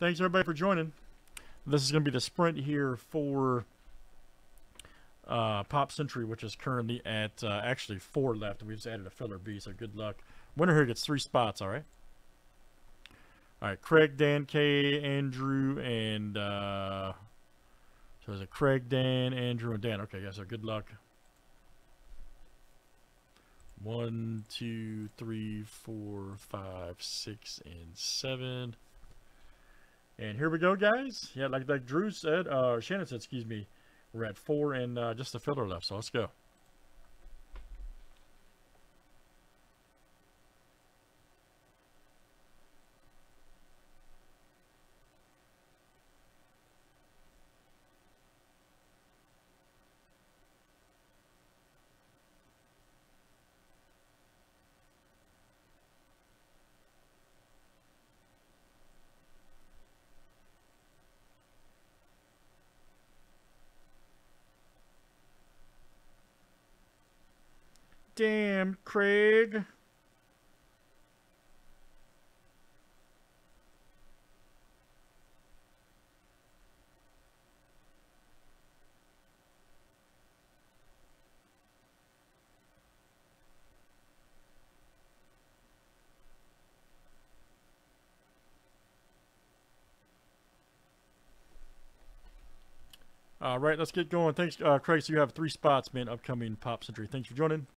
Thanks everybody for joining. This is going to be the sprint here for uh, Pop Century, which is currently at uh, actually four left. We've just added a filler B, so good luck. Winner here gets three spots, all right? All right, Craig, Dan, K, Andrew, and uh, so is it Craig, Dan, Andrew, and Dan? Okay, yeah, so good luck. One, two, three, four, five, six, and seven. And here we go, guys. Yeah, like like Drew said, uh, Shannon said, excuse me, we're at four and uh, just the filler left. So let's go. Damn, Craig. All right, let's get going. Thanks, uh, Craig. So you have three spots, man, upcoming Pop Century. Thanks for joining.